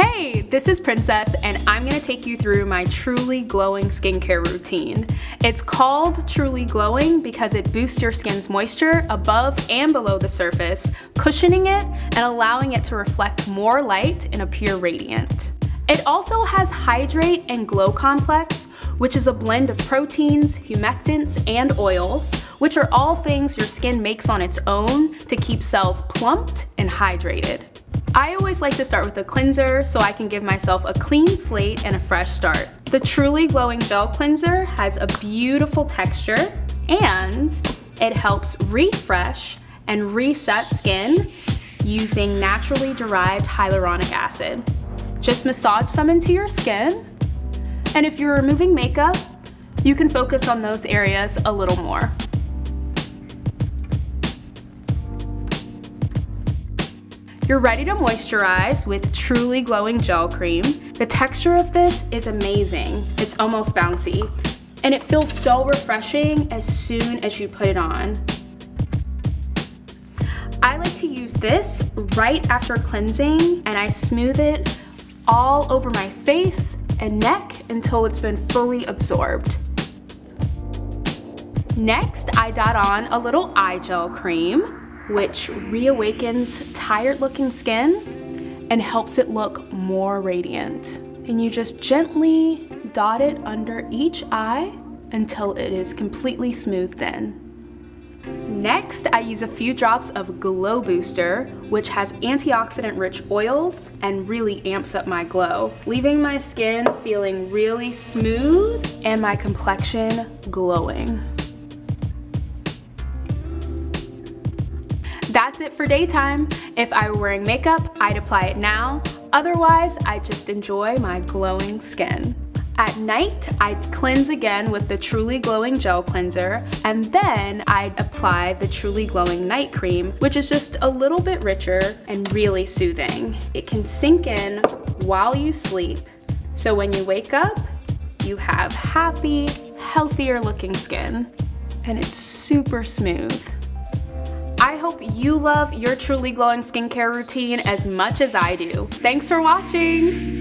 Hey, this is Princess and I'm gonna take you through my Truly Glowing skincare routine. It's called Truly Glowing because it boosts your skin's moisture above and below the surface, cushioning it and allowing it to reflect more light and appear radiant. It also has Hydrate and Glow Complex, which is a blend of proteins, humectants, and oils, which are all things your skin makes on its own to keep cells plumped and hydrated. I always like to start with a cleanser so I can give myself a clean slate and a fresh start. The Truly Glowing Gel Cleanser has a beautiful texture and it helps refresh and reset skin using naturally derived hyaluronic acid. Just massage some into your skin and if you're removing makeup, you can focus on those areas a little more. You're ready to moisturize with Truly Glowing Gel Cream. The texture of this is amazing. It's almost bouncy. And it feels so refreshing as soon as you put it on. I like to use this right after cleansing and I smooth it all over my face and neck until it's been fully absorbed. Next, I dot on a little eye gel cream which reawakens tired looking skin and helps it look more radiant. And you just gently dot it under each eye until it is completely smoothed in. Next, I use a few drops of Glow Booster, which has antioxidant rich oils and really amps up my glow, leaving my skin feeling really smooth and my complexion glowing. That's it for daytime. If I were wearing makeup, I'd apply it now. Otherwise, I just enjoy my glowing skin. At night, I'd cleanse again with the Truly Glowing Gel Cleanser, and then I'd apply the Truly Glowing Night Cream, which is just a little bit richer and really soothing. It can sink in while you sleep, so when you wake up, you have happy, healthier looking skin, and it's super smooth. I hope you love your truly glowing skincare routine as much as I do. Thanks for watching.